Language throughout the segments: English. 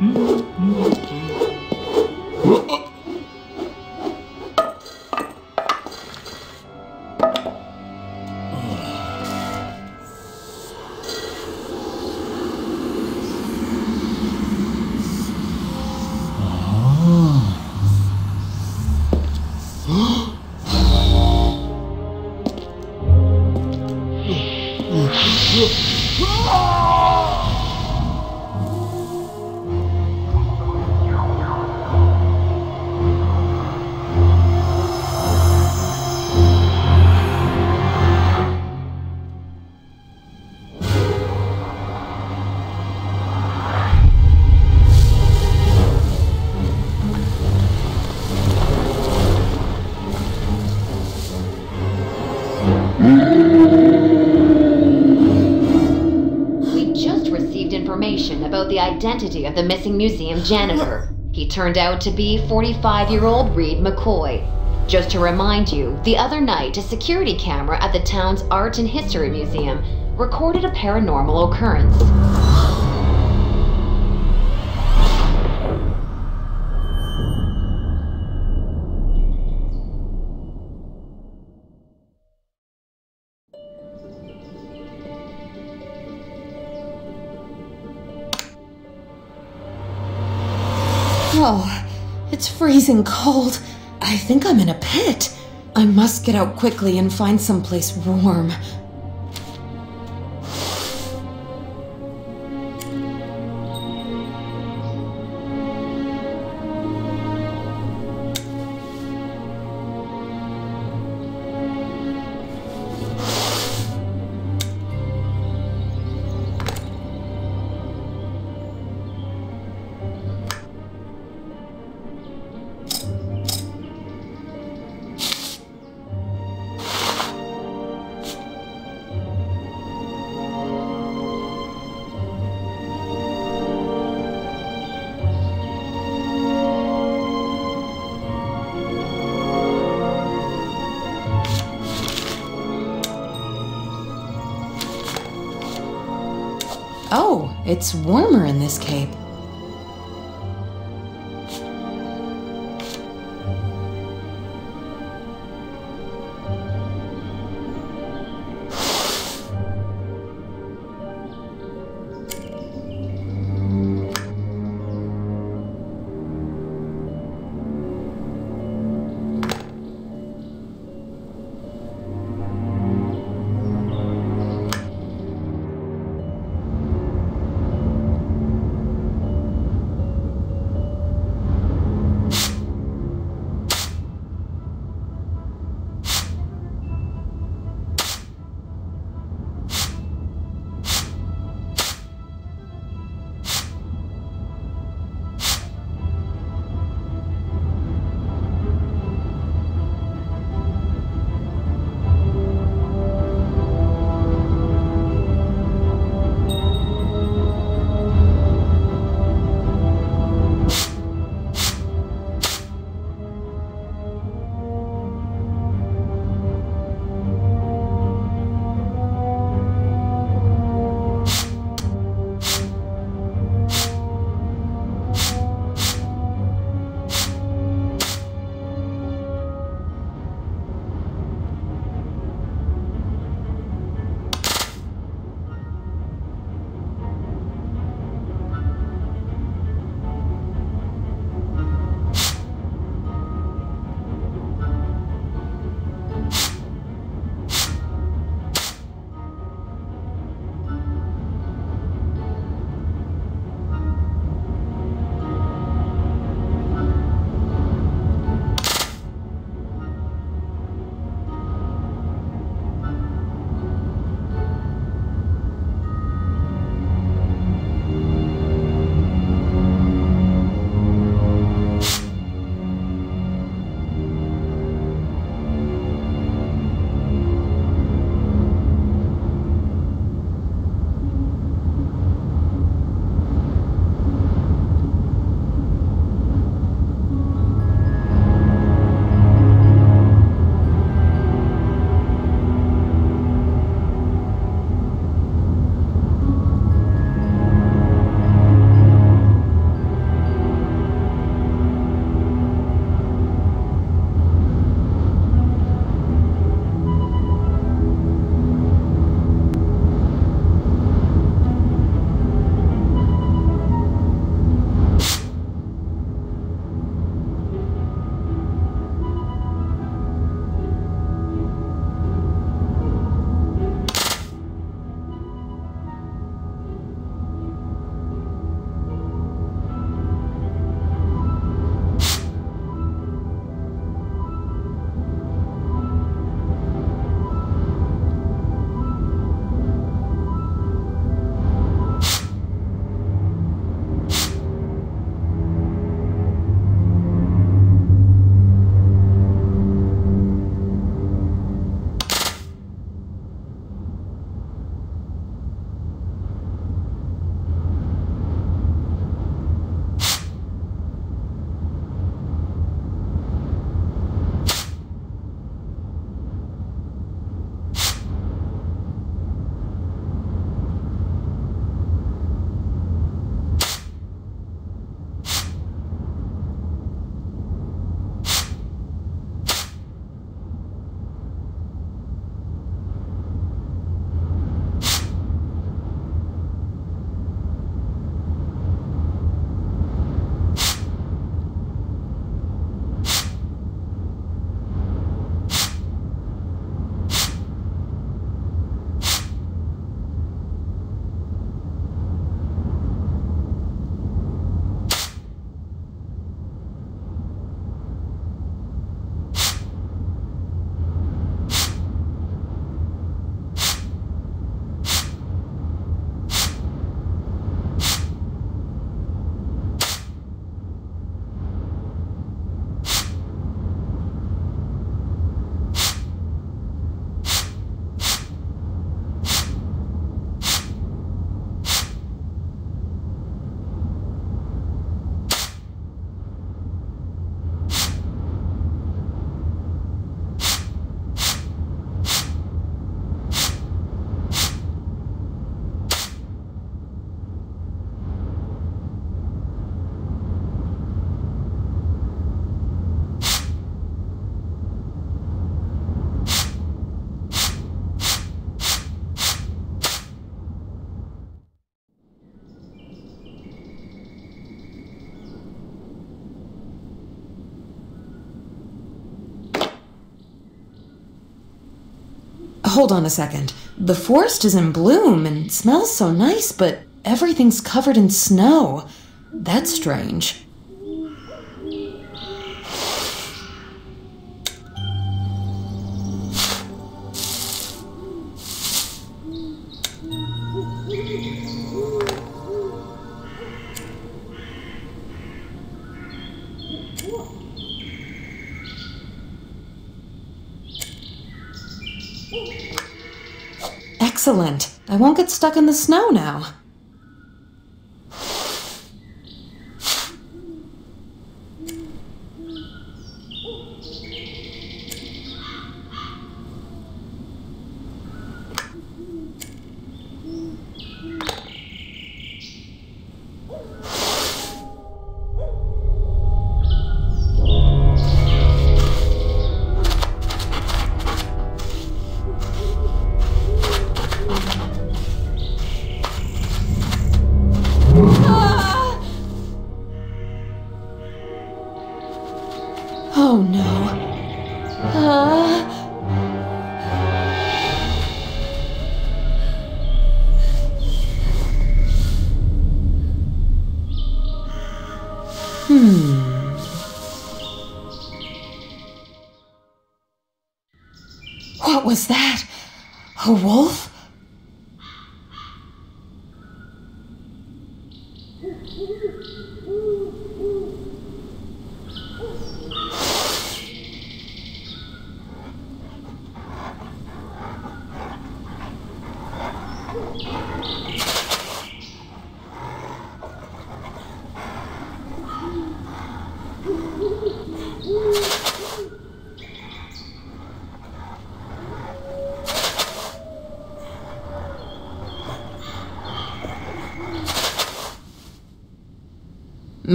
嗯。Identity of the missing museum janitor. He turned out to be 45 year old Reed McCoy. Just to remind you, the other night, a security camera at the town's Art and History Museum recorded a paranormal occurrence. Oh, it's freezing cold. I think I'm in a pit. I must get out quickly and find someplace warm. It's warmer in this cape. Hold on a second. The forest is in bloom and smells so nice, but everything's covered in snow. That's strange. Excellent. I won't get stuck in the snow now. Oh no. Uh...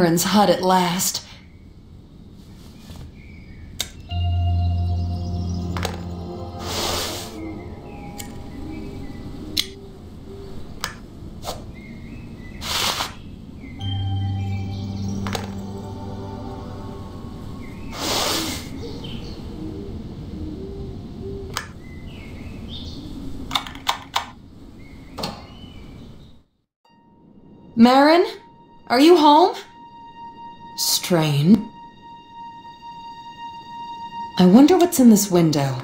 Marin's hut at last. Marin? Are you home? Strange. I wonder what's in this window.